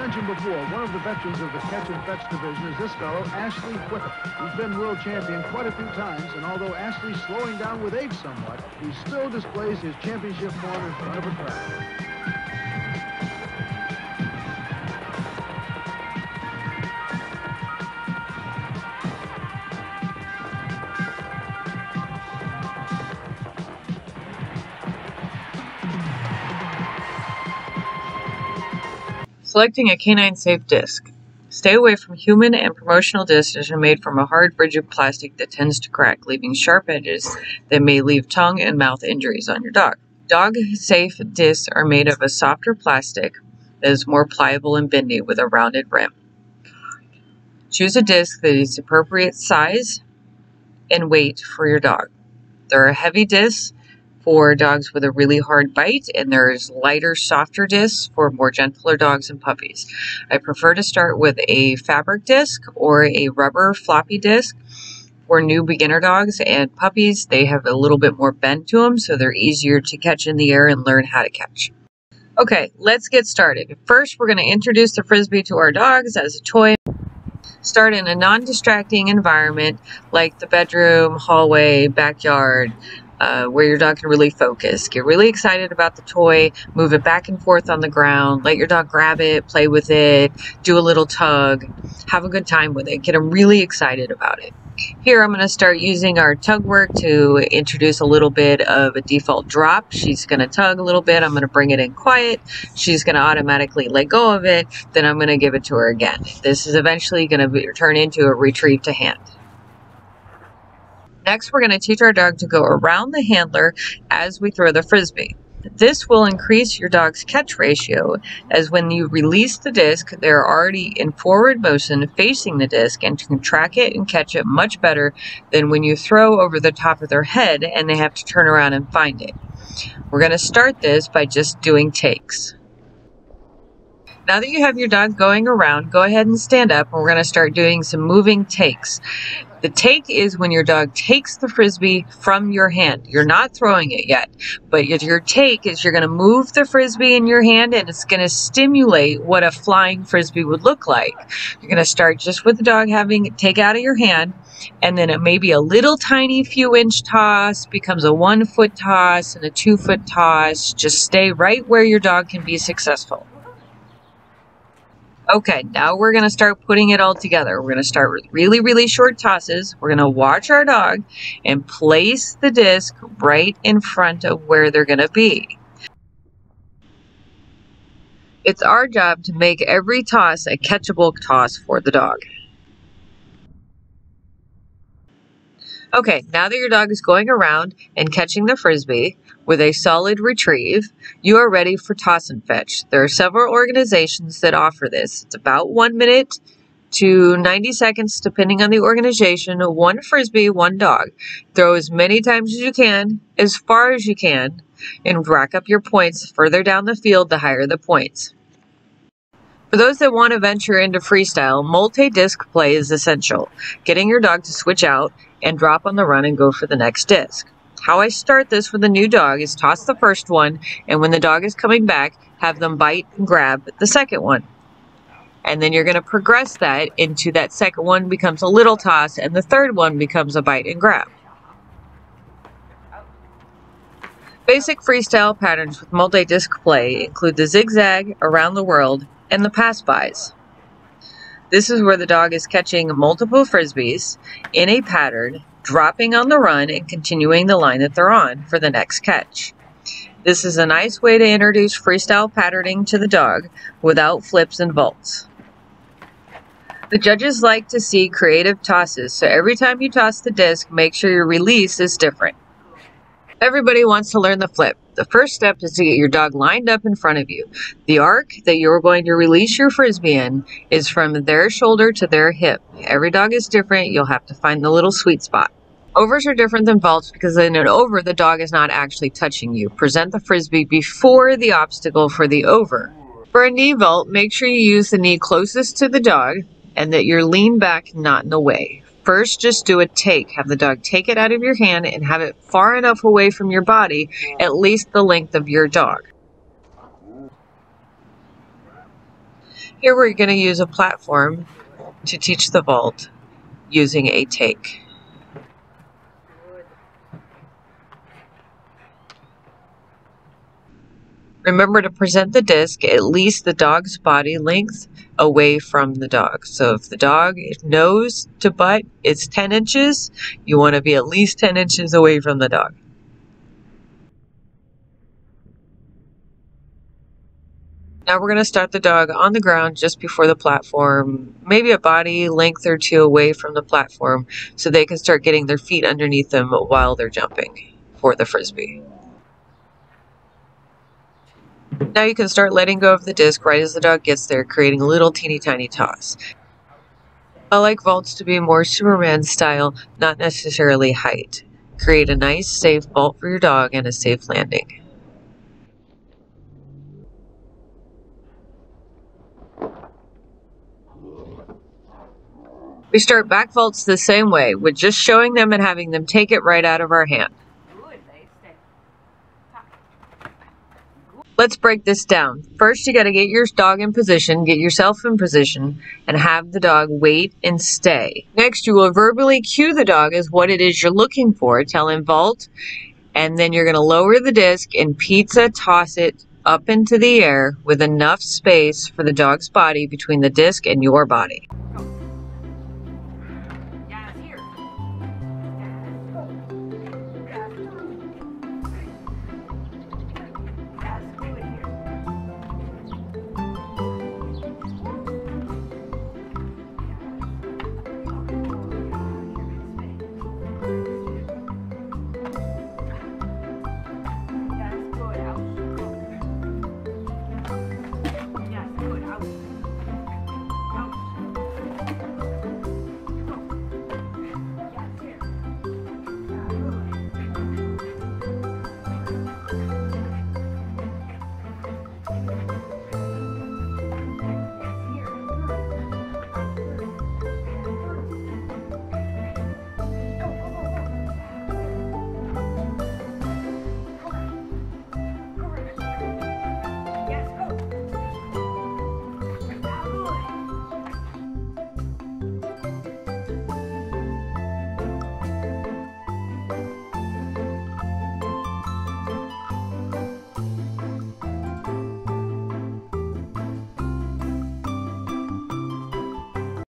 mentioned before, one of the veterans of the catch and fetch division is this fellow, Ashley Whippet. He's been world champion quite a few times, and although Ashley's slowing down with age somewhat, he still displays his championship form in front of a crowd. Selecting a canine safe disc. Stay away from human and promotional discs that are made from a hard, rigid plastic that tends to crack, leaving sharp edges that may leave tongue and mouth injuries on your dog. Dog safe discs are made of a softer plastic that is more pliable and bendy with a rounded rim. Choose a disc that is appropriate size and weight for your dog. There are heavy discs for dogs with a really hard bite, and there's lighter, softer discs for more gentler dogs and puppies. I prefer to start with a fabric disc or a rubber floppy disc. For new beginner dogs and puppies, they have a little bit more bend to them, so they're easier to catch in the air and learn how to catch. Okay, let's get started. First, we're going to introduce the frisbee to our dogs as a toy. Start in a non distracting environment like the bedroom, hallway, backyard, uh, where your dog can really focus. Get really excited about the toy, move it back and forth on the ground, let your dog grab it, play with it, do a little tug, have a good time with it. Get them really excited about it. Here I'm going to start using our tug work to introduce a little bit of a default drop. She's going to tug a little bit. I'm going to bring it in quiet. She's going to automatically let go of it. Then I'm going to give it to her again. This is eventually going to turn into a retrieve to hand. Next, we're going to teach our dog to go around the handler as we throw the frisbee. This will increase your dog's catch ratio as when you release the disc, they're already in forward motion facing the disc and can track it and catch it much better than when you throw over the top of their head and they have to turn around and find it. We're going to start this by just doing takes. Now that you have your dog going around, go ahead and stand up and we're going to start doing some moving takes. The take is when your dog takes the frisbee from your hand. You're not throwing it yet, but your take is you're going to move the frisbee in your hand and it's going to stimulate what a flying frisbee would look like. You're going to start just with the dog having it take out of your hand and then it may be a little tiny few inch toss becomes a one foot toss and a two foot toss. Just stay right where your dog can be successful. Okay, now we're going to start putting it all together. We're going to start with really, really short tosses. We're going to watch our dog and place the disc right in front of where they're going to be. It's our job to make every toss a catchable toss for the dog. Okay, now that your dog is going around and catching the frisbee with a solid retrieve, you are ready for toss and fetch. There are several organizations that offer this. It's about one minute to 90 seconds, depending on the organization. One frisbee, one dog. Throw as many times as you can, as far as you can, and rack up your points. Further down the field, the higher the points. For those that want to venture into freestyle, multi-disc play is essential. Getting your dog to switch out and drop on the run and go for the next disc. How I start this with a new dog is toss the first one, and when the dog is coming back, have them bite and grab the second one. And then you're going to progress that into that second one becomes a little toss, and the third one becomes a bite and grab. Basic freestyle patterns with multi-disc play include the zigzag, around the world, and the pass-bys. This is where the dog is catching multiple frisbees in a pattern, dropping on the run, and continuing the line that they're on for the next catch. This is a nice way to introduce freestyle patterning to the dog without flips and vaults. The judges like to see creative tosses, so every time you toss the disc, make sure your release is different. Everybody wants to learn the flip. The first step is to get your dog lined up in front of you. The arc that you're going to release your frisbee in is from their shoulder to their hip. Every dog is different. You'll have to find the little sweet spot. Overs are different than vaults because in an over, the dog is not actually touching you. Present the frisbee before the obstacle for the over. For a knee vault, make sure you use the knee closest to the dog and that you're lean back, not in the way. First, just do a take. Have the dog take it out of your hand and have it far enough away from your body, at least the length of your dog. Here we're going to use a platform to teach the vault using a take. Remember to present the disc at least the dog's body length away from the dog. So if the dog nose to butt is 10 inches, you want to be at least 10 inches away from the dog. Now we're going to start the dog on the ground just before the platform, maybe a body length or two away from the platform so they can start getting their feet underneath them while they're jumping for the frisbee. Now you can start letting go of the disc right as the dog gets there, creating a little teeny tiny toss. I like vaults to be more Superman style, not necessarily height. Create a nice, safe vault for your dog and a safe landing. We start back vaults the same way, with just showing them and having them take it right out of our hand. Let's break this down. First, you got to get your dog in position, get yourself in position, and have the dog wait and stay. Next, you will verbally cue the dog as what it is you're looking for. Tell him vault, and then you're going to lower the disc and pizza toss it up into the air with enough space for the dog's body between the disc and your body.